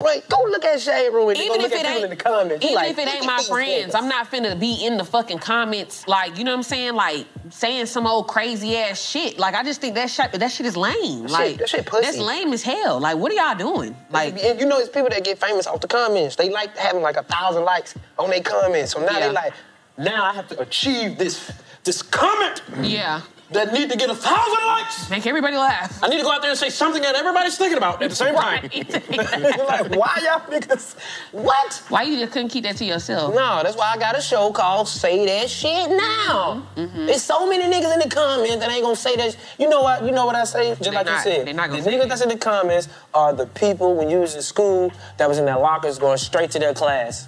Right, go look at Shade Room and Even go if look it at people ain't, in the comments. Even like, if it ain't my friends, I'm not finna be in the fucking comments, like you know what I'm saying, like saying some old crazy ass shit. Like I just think that shit, that shit is lame. That shit- like that shit pussy. that's lame as hell. Like what are y'all doing? Like and you know, it's people that get famous off the comments. They like having like a thousand likes on their comments. So now Yeah. they like, now I have to achieve this this comment yeah, that need to get a thousand likes. make everybody laugh. I need to go out there and say something that everybody's thinking about at the same time. You're like, why y'all niggas? What? Why you just couldn't keep that to yourself? No, that's why I got a show called Say That Shit Now. Mm-hmm. There's so many niggas in the comments that ain't gonna say that. sh- You know what? You know what I say? Just They like not- you said. not gonna the niggas that's in the comments are the people when you was in school that was in their lockers going straight to their class.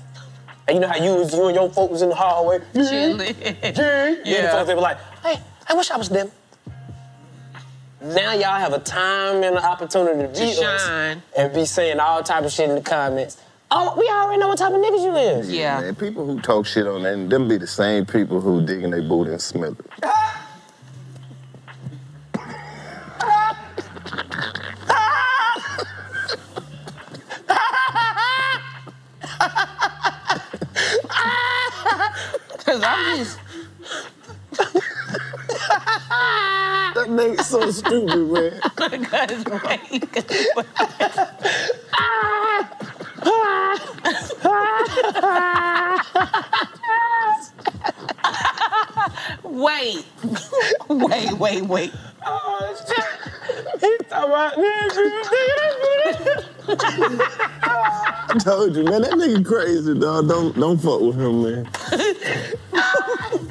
And you know how you was you and your folks was in the hallway. Chilling. Yeah. Yeah. folks, they were like, hey, I wish I was them. Now y'all have a time and an opportunity to be To us shine. and be saying all type of shit in the comments. Oh, we already know what type of niggas you is. Yeah. Man, people who talk shit on that, them be the same people who digging their booty and smell it. Cause I'm just That nigga so stupid, man. cause wait, wait, wait, wait, wait. Oh, shit. He talking about I told you, man, that nigga crazy, dog. Don't don't fuck with him, man.